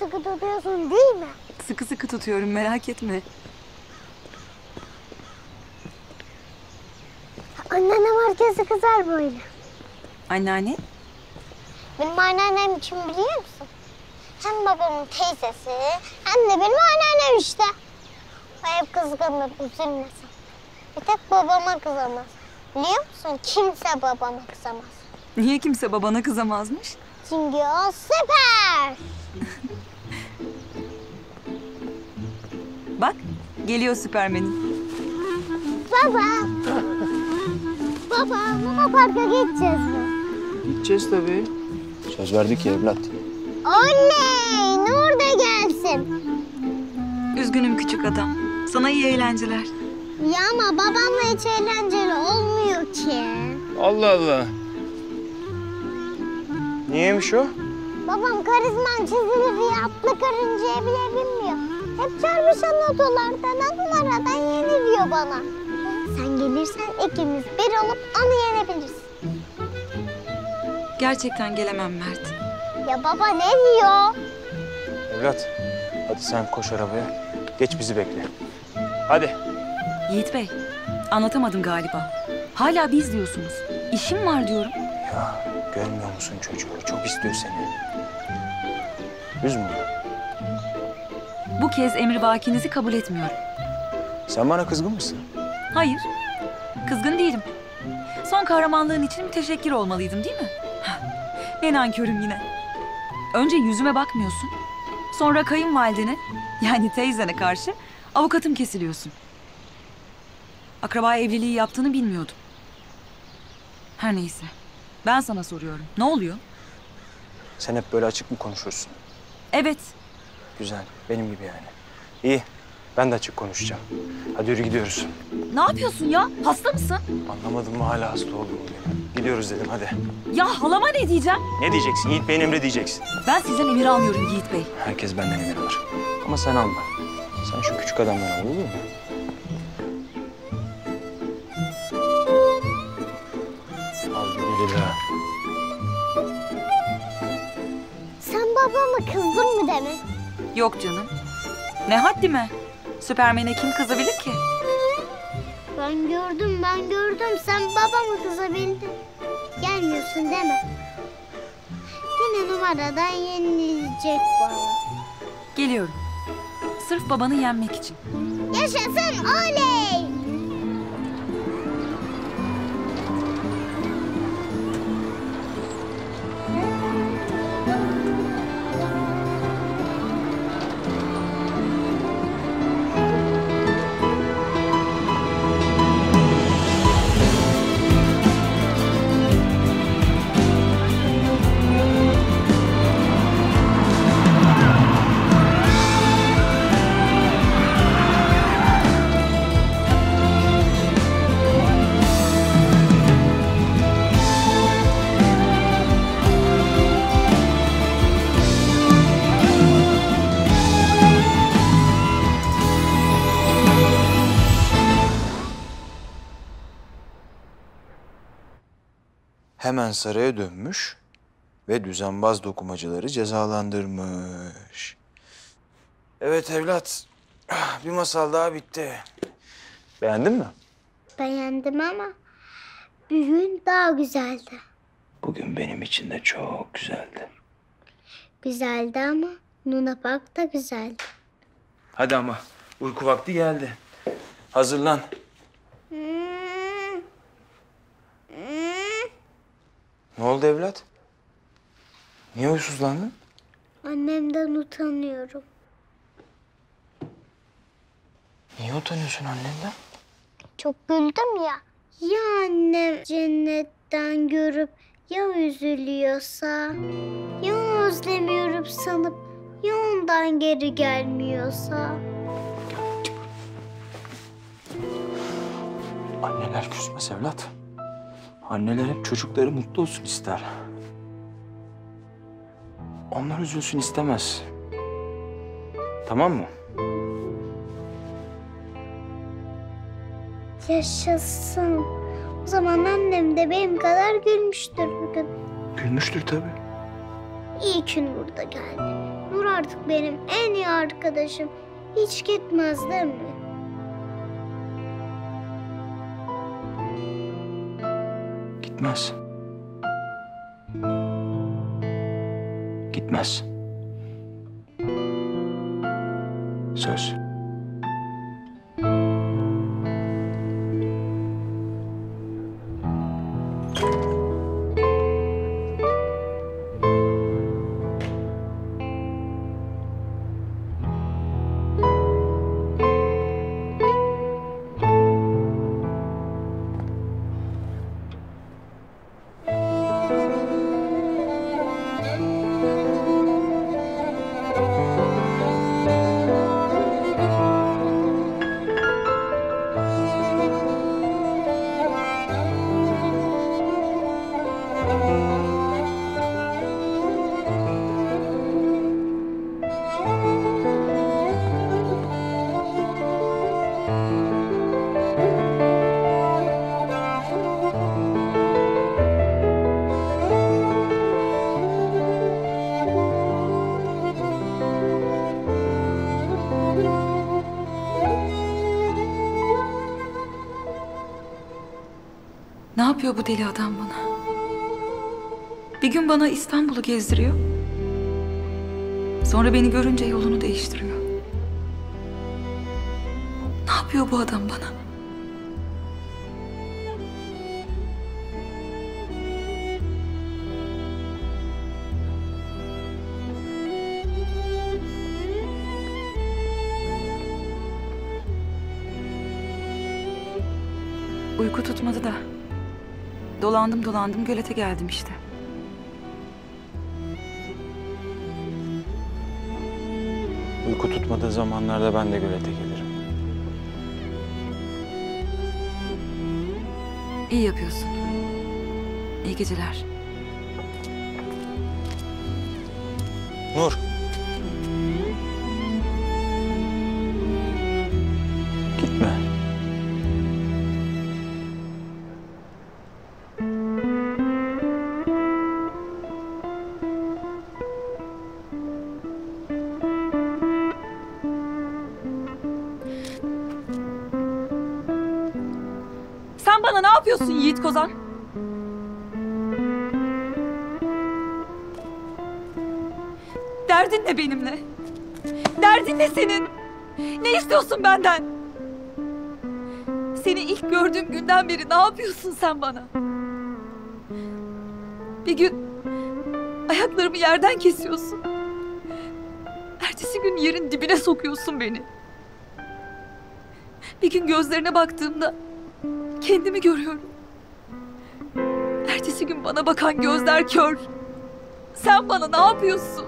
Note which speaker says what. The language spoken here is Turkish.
Speaker 1: sıkı tutuyorsun değil mi?
Speaker 2: Sıkı sıkı tutuyorum merak etme.
Speaker 1: Anneannem herkesi kızar böyle.
Speaker 2: Anneanne
Speaker 1: Benim anneannem için biliyor musun? Hem babamın teyzesi hem de benim anneannem işte. O hep kızgındır üzülmesin. Bir tek babama kızamaz. Biliyor musun? Kimse babama kızamaz.
Speaker 2: niye kimse babana kızamazmış?
Speaker 1: Çünkü o süper.
Speaker 2: Bak geliyor Süpermen'in.
Speaker 1: Baba. Baba, Luna Park'a gideceğiz mi?
Speaker 3: Gideceğiz tabii. Söz verdik ya evlat.
Speaker 1: Oley! Nur da gelsin.
Speaker 2: Üzgünüm küçük adam. Sana iyi eğlenceler.
Speaker 1: Ya ama babamla hiç eğlenceli olmuyor ki.
Speaker 3: Allah Allah. Niyeymiş o?
Speaker 1: Babam karizman çizili diye atlı karıncaya bile binmiyor. Hep çarpışan otolardan, numaradan yeniliyor bana. Sen gelirsen ikimiz bir olup onu yenebiliriz.
Speaker 2: Gerçekten gelemem Mert.
Speaker 1: Ya baba ne diyor?
Speaker 3: Evlat. Hadi sen koş arabaya. Geç bizi bekle. Hadi.
Speaker 2: Yiğit Bey anlatamadım galiba. Hala biz diyorsunuz. İşim var diyorum.
Speaker 3: Ya görmüyor musun çocuğu? Çok istiyor seni. Üzme onu.
Speaker 2: Bu kez emir vakinizi kabul etmiyorum.
Speaker 3: Sen bana kızgın mısın?
Speaker 2: Hayır. Kızgın değilim. Son kahramanlığın için bir teşekkür olmalıydım değil mi? Ne nankörüm yine. Önce yüzüme bakmıyorsun. Sonra kayınvalidene yani teyzene karşı avukatım kesiliyorsun. Akraba evliliği yaptığını bilmiyordum. Her neyse. Ben sana soruyorum. Ne oluyor?
Speaker 3: Sen hep böyle açık mı konuşursun?
Speaker 2: Evet.
Speaker 3: Güzel. Benim gibi yani. İyi. Ben de açık konuşacağım. Hadi yürü gidiyoruz.
Speaker 2: Ne yapıyorsun ya? Hasta mısın?
Speaker 3: Anlamadın mı hala hasta olduğumu benim. Gidiyoruz dedim hadi.
Speaker 2: Ya halama ne diyeceğim?
Speaker 3: Ne diyeceksin? Yiğit Bey'in emri diyeceksin.
Speaker 2: Ben sizden emir almıyorum Yiğit Bey.
Speaker 3: Herkes benden emir alır. Ama sen alma. Sen şu küçük adamdan al olur mu? Güle.
Speaker 1: Sen babama kızdın mı demin?
Speaker 2: Yok canım. Ne haddime? Süpermen'e kim kızabilir ki?
Speaker 1: Ben gördüm, ben gördüm. Sen babama kızabildin. Gelmiyorsun deme. Yine numaradan yenilecek bana.
Speaker 2: Geliyorum. Sırf babanı yenmek için.
Speaker 1: Yaşasın oley!
Speaker 3: Hemen saraya dönmüş ve düzenbaz dokumacıları cezalandırmış. Evet evlat. Bir masal daha bitti. Beğendin mi?
Speaker 1: Beğendim ama bugün daha güzeldi.
Speaker 3: Bugün benim için de çok güzeldi.
Speaker 1: Güzeldi ama Luna Park da güzeldi.
Speaker 3: Hadi ama uyku vakti geldi. Hazırlan. Ne oldu evlat? Niye huysuzlandın?
Speaker 1: Annemden utanıyorum.
Speaker 3: Niye utanıyorsun annenden?
Speaker 1: Çok güldüm ya. Ya annem cennetten görüp ya üzülüyorsa? Ya onu özlemiyorum sanıp ya ondan geri gelmiyorsa?
Speaker 3: Anneler küsmez evlat. Anneler hep çocukları mutlu olsun ister. Onlar üzülsün istemez. Tamam mı?
Speaker 1: Yaşasın. O zaman annem de benim kadar gülmüştür bugün.
Speaker 3: Gülmüştür tabii.
Speaker 1: İyi ki Nur da geldi. Nur artık benim en iyi arkadaşım. Hiç gitmez değil mi?
Speaker 3: Gitmez. Gitmez. Söz.
Speaker 2: Yapıyor bu deli adam bana? Bir gün bana İstanbul'u gezdiriyor. Sonra beni görünce yolunu değiştiriyor. Ne yapıyor bu adam bana? Uyku tutmadı da. Dolandım dolandım gölete geldim işte.
Speaker 3: Uyku tutmadığı zamanlarda ben de gölete gelirim.
Speaker 2: İyi yapıyorsun. İyi geceler.
Speaker 3: Nur.
Speaker 2: Yapıyorsun Yiğit Kozan? Derdin ne benimle? Derdin ne senin? Ne istiyorsun benden? Seni ilk gördüğüm günden beri ne yapıyorsun sen bana? Bir gün ayaklarımı yerden kesiyorsun. Ertesi gün yerin dibine sokuyorsun beni. Bir gün gözlerine baktığımda kendimi görüyorum. Ertesi gün bana bakan gözler kör. Sen bana ne yapıyorsun?